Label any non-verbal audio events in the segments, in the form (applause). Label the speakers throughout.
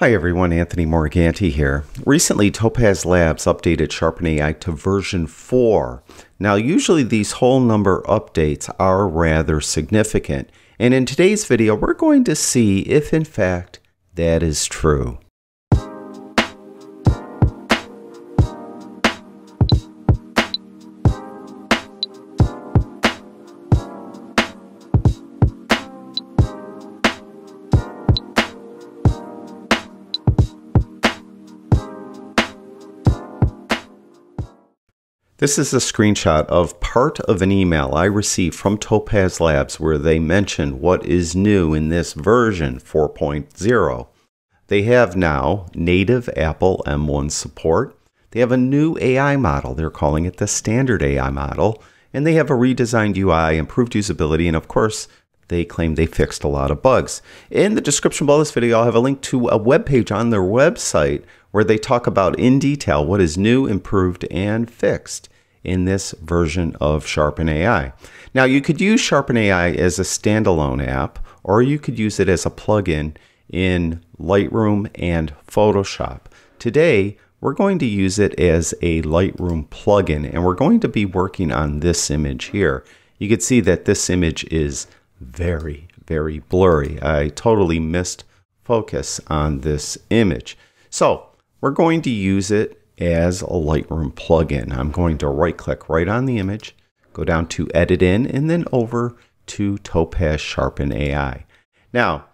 Speaker 1: Hi everyone, Anthony Morganti here. Recently, Topaz Labs updated Sharpen AI to version 4. Now, usually these whole number updates are rather significant, and in today's video, we're going to see if in fact that is true. This is a screenshot of part of an email I received from Topaz Labs where they mentioned what is new in this version 4.0. They have now native Apple M1 support. They have a new AI model. They're calling it the standard AI model. And they have a redesigned UI, improved usability, and of course, they claim they fixed a lot of bugs. In the description below this video, I'll have a link to a web page on their website where they talk about in detail what is new, improved, and fixed in this version of Sharpen AI. Now, you could use Sharpen AI as a standalone app, or you could use it as a plugin in Lightroom and Photoshop. Today, we're going to use it as a Lightroom plugin, and we're going to be working on this image here. You can see that this image is very, very blurry. I totally missed focus on this image. So we're going to use it as a Lightroom plugin. I'm going to right click right on the image, go down to Edit In, and then over to Topaz Sharpen AI. Now,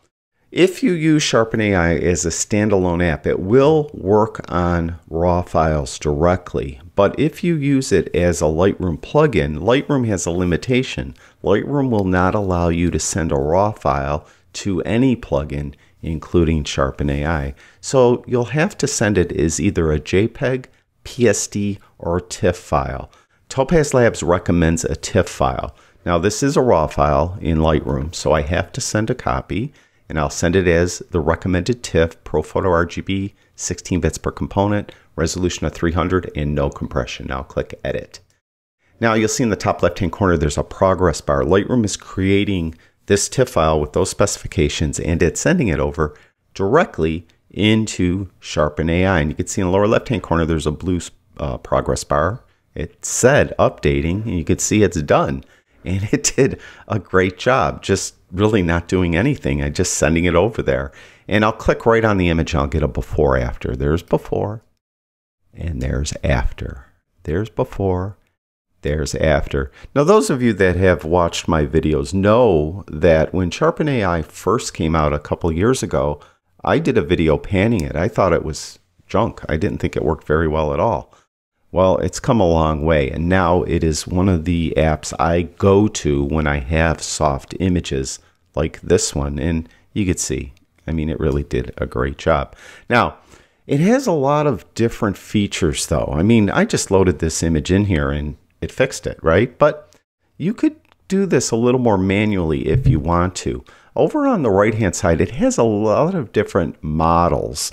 Speaker 1: if you use Sharpen AI as a standalone app, it will work on raw files directly. But if you use it as a Lightroom plugin, Lightroom has a limitation. Lightroom will not allow you to send a raw file to any plugin including Sharpen AI. So you'll have to send it as either a JPEG, PSD, or TIFF file. Topaz Labs recommends a TIFF file. Now this is a RAW file in Lightroom, so I have to send a copy, and I'll send it as the recommended TIFF ProPhoto RGB, 16 bits per component, resolution of 300, and no compression. Now click Edit. Now you'll see in the top left-hand corner there's a progress bar. Lightroom is creating this TIFF file with those specifications and it's sending it over directly into Sharpen AI. And you can see in the lower left hand corner there's a blue uh, progress bar. It said updating, and you can see it's done. And (laughs) it did a great job, just really not doing anything. I just sending it over there. And I'll click right on the image and I'll get a before after. There's before and there's after. There's before there's after. Now, those of you that have watched my videos know that when Sharpen AI first came out a couple years ago, I did a video panning it. I thought it was junk. I didn't think it worked very well at all. Well, it's come a long way, and now it is one of the apps I go to when I have soft images like this one. And you could see, I mean, it really did a great job. Now, it has a lot of different features, though. I mean, I just loaded this image in here and it fixed it, right? But you could do this a little more manually if you want to. Over on the right hand side, it has a lot of different models,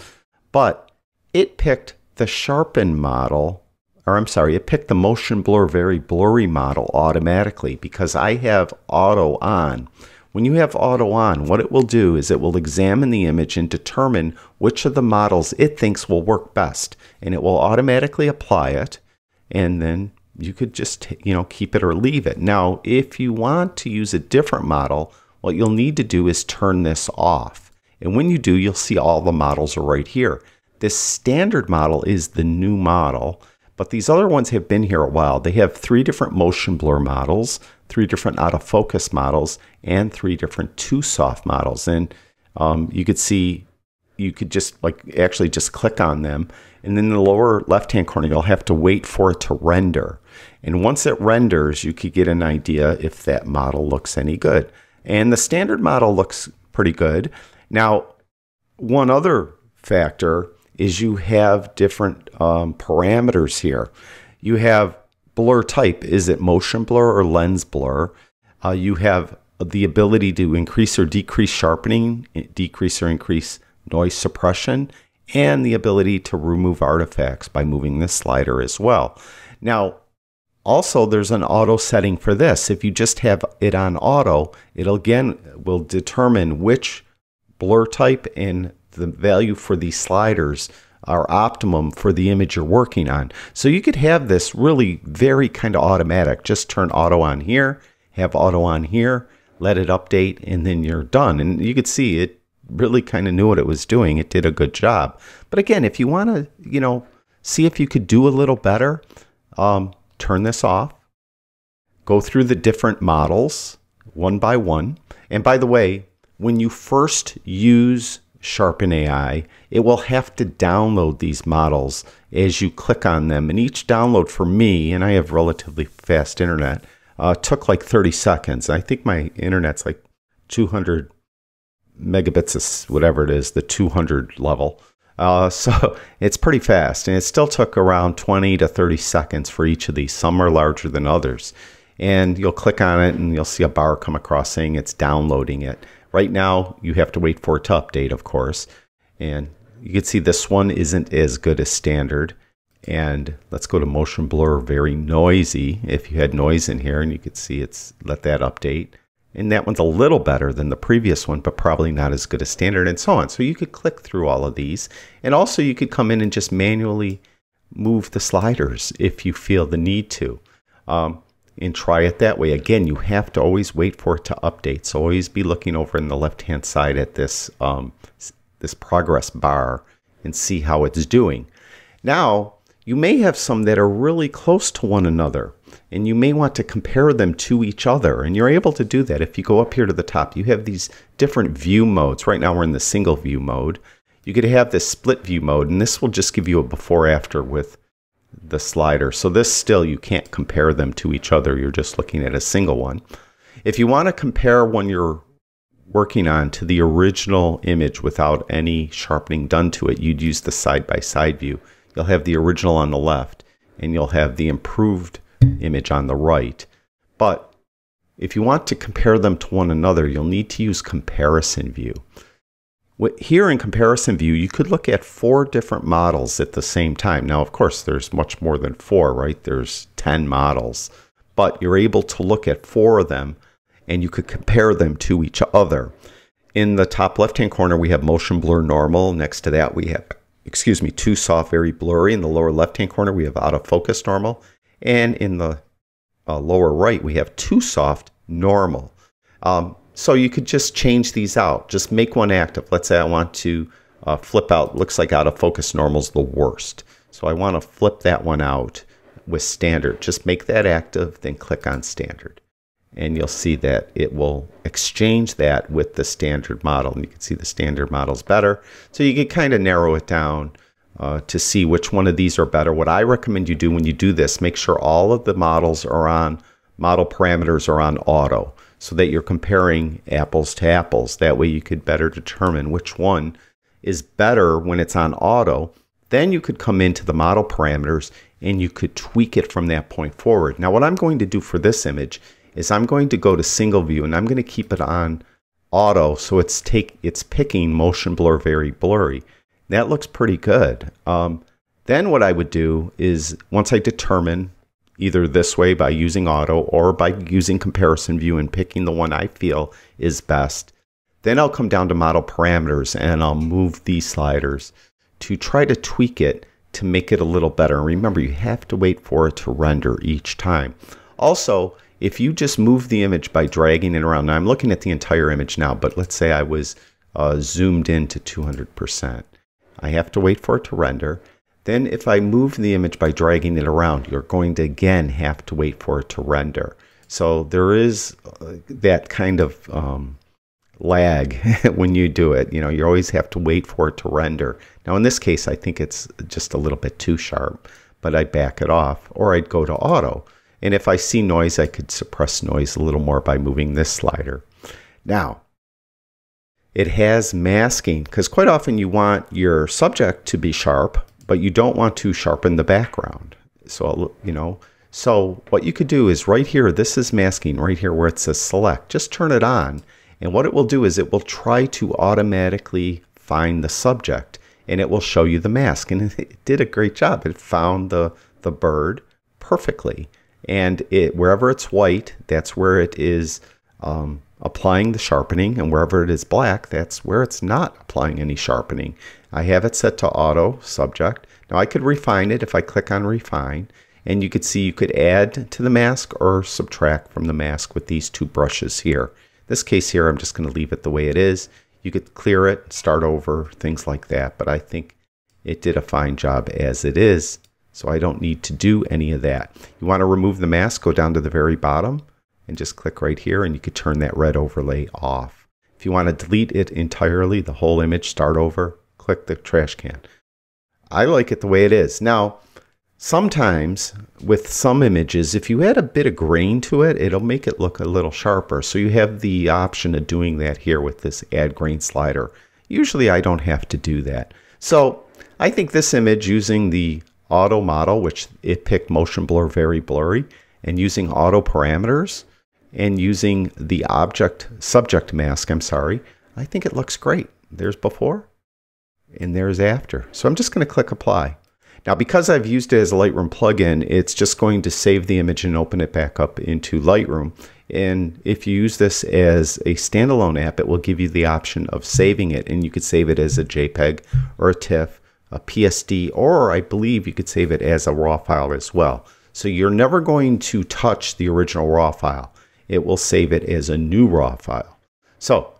Speaker 1: but it picked the sharpen model, or I'm sorry, it picked the motion blur very blurry model automatically because I have auto on. When you have auto on, what it will do is it will examine the image and determine which of the models it thinks will work best. And it will automatically apply it and then you could just you know keep it or leave it. Now, if you want to use a different model, what you'll need to do is turn this off. And when you do, you'll see all the models are right here. This standard model is the new model, but these other ones have been here a while. They have three different motion blur models, three different autofocus models, and three different two soft models. And um, you could see, you could just like actually just click on them and then the lower left hand corner, you'll have to wait for it to render. And once it renders, you could get an idea if that model looks any good. And the standard model looks pretty good. Now, one other factor is you have different um, parameters here. You have blur type. Is it motion blur or lens blur? Uh, you have the ability to increase or decrease sharpening, decrease or increase noise suppression, and the ability to remove artifacts by moving this slider as well. Now, also there's an auto setting for this. If you just have it on auto, it'll again will determine which blur type and the value for these sliders are optimum for the image you're working on. So you could have this really very kind of automatic. Just turn auto on here, have auto on here, let it update, and then you're done. And you could see it really kind of knew what it was doing. It did a good job. But again, if you want to, you know, see if you could do a little better, um, turn this off, go through the different models one by one. And by the way, when you first use Sharpen AI, it will have to download these models as you click on them. And each download for me, and I have relatively fast internet, uh, took like 30 seconds. I think my internet's like 200 megabits, whatever it is, the 200 level. Uh, (laughs) so it's pretty fast, and it still took around 20 to 30 seconds for each of these. Some are larger than others. And you'll click on it, and you'll see a bar come across saying it's downloading it. Right now, you have to wait for it to update, of course. And you can see this one isn't as good as standard. And let's go to motion blur, very noisy. If you had noise in here, and you could see it's let that update. And that one's a little better than the previous one, but probably not as good as standard and so on. So you could click through all of these. And also you could come in and just manually move the sliders if you feel the need to. Um, and try it that way. Again, you have to always wait for it to update. So always be looking over in the left-hand side at this, um, this progress bar and see how it's doing. Now, you may have some that are really close to one another and you may want to compare them to each other. And you're able to do that if you go up here to the top. You have these different view modes. Right now we're in the single view mode. You could have this split view mode, and this will just give you a before after with the slider. So this still, you can't compare them to each other. You're just looking at a single one. If you want to compare one you're working on to the original image without any sharpening done to it, you'd use the side-by-side -side view. You'll have the original on the left, and you'll have the improved image on the right. But if you want to compare them to one another, you'll need to use comparison view. Here in comparison view, you could look at four different models at the same time. Now, of course, there's much more than four, right? There's 10 models, but you're able to look at four of them and you could compare them to each other. In the top left-hand corner, we have motion blur normal. Next to that, we have, excuse me, too soft, very blurry. In the lower left-hand corner, we have out of focus normal. And in the uh, lower right, we have too soft normal. Um, so you could just change these out. Just make one active. Let's say I want to uh, flip out, looks like out of focus normal is the worst. So I want to flip that one out with standard. Just make that active, then click on standard. And you'll see that it will exchange that with the standard model. And you can see the standard model is better. So you can kind of narrow it down uh, to see which one of these are better. What I recommend you do when you do this, make sure all of the models are on, model parameters are on auto so that you're comparing apples to apples. That way you could better determine which one is better when it's on auto. Then you could come into the model parameters and you could tweak it from that point forward. Now what I'm going to do for this image is I'm going to go to single view and I'm going to keep it on auto so it's take it's picking motion blur very blurry. That looks pretty good. Um, then what I would do is once I determine either this way by using auto or by using comparison view and picking the one I feel is best, then I'll come down to model parameters and I'll move these sliders to try to tweak it to make it a little better. And remember, you have to wait for it to render each time. Also, if you just move the image by dragging it around, now I'm looking at the entire image now, but let's say I was uh, zoomed in to 200%. I have to wait for it to render. Then if I move the image by dragging it around, you're going to again have to wait for it to render. So there is uh, that kind of um, lag (laughs) when you do it. You know, you always have to wait for it to render. Now in this case, I think it's just a little bit too sharp, but I'd back it off or I'd go to auto. And if I see noise, I could suppress noise a little more by moving this slider. Now, it has masking because quite often you want your subject to be sharp, but you don't want to sharpen the background. So, you know, so what you could do is right here, this is masking right here where it says select, just turn it on. And what it will do is it will try to automatically find the subject and it will show you the mask. And (laughs) it did a great job. It found the, the bird perfectly. And it wherever it's white, that's where it is um, applying the sharpening, and wherever it is black, that's where it's not applying any sharpening. I have it set to auto subject. Now I could refine it if I click on refine, and you could see you could add to the mask or subtract from the mask with these two brushes here. This case here, I'm just going to leave it the way it is. You could clear it, start over, things like that, but I think it did a fine job as it is, so I don't need to do any of that. You want to remove the mask, go down to the very bottom, and just click right here, and you could turn that red overlay off. If you want to delete it entirely, the whole image, start over, click the trash can. I like it the way it is. Now, sometimes with some images, if you add a bit of grain to it, it'll make it look a little sharper. So you have the option of doing that here with this add grain slider. Usually I don't have to do that. So I think this image using the auto model, which it picked motion blur very blurry, and using auto parameters and using the object subject mask, I'm sorry, I think it looks great. There's before and there's after. So I'm just going to click apply. Now, because I've used it as a Lightroom plugin, it's just going to save the image and open it back up into Lightroom. And if you use this as a standalone app, it will give you the option of saving it. And you could save it as a JPEG or a TIFF, a PSD, or I believe you could save it as a RAW file as well. So you're never going to touch the original RAW file. It will save it as a new RAW file. So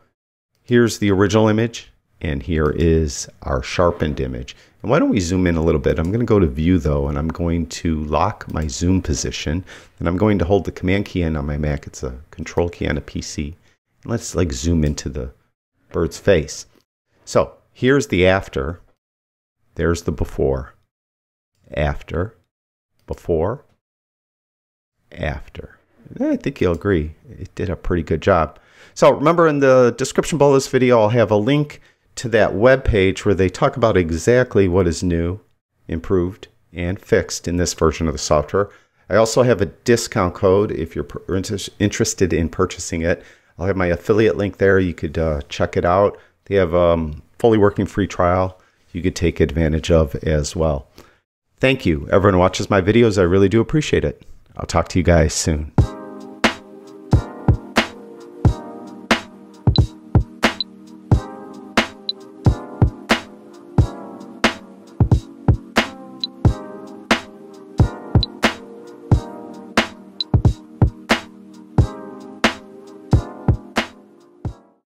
Speaker 1: here's the original image and here is our sharpened image. And why don't we zoom in a little bit? I'm going to go to view though, and I'm going to lock my zoom position. And I'm going to hold the command key in on my Mac. It's a control key on a PC. And let's like zoom into the bird's face. So here's the after. There's the before. After. Before. After. I think you'll agree. It did a pretty good job. So remember in the description below this video, I'll have a link to that web page where they talk about exactly what is new, improved, and fixed in this version of the software. I also have a discount code if you're interested in purchasing it. I'll have my affiliate link there. You could uh, check it out. They have a um, fully working free trial you could take advantage of as well. Thank you. Everyone watches my videos. I really do appreciate it. I'll talk to you guys soon.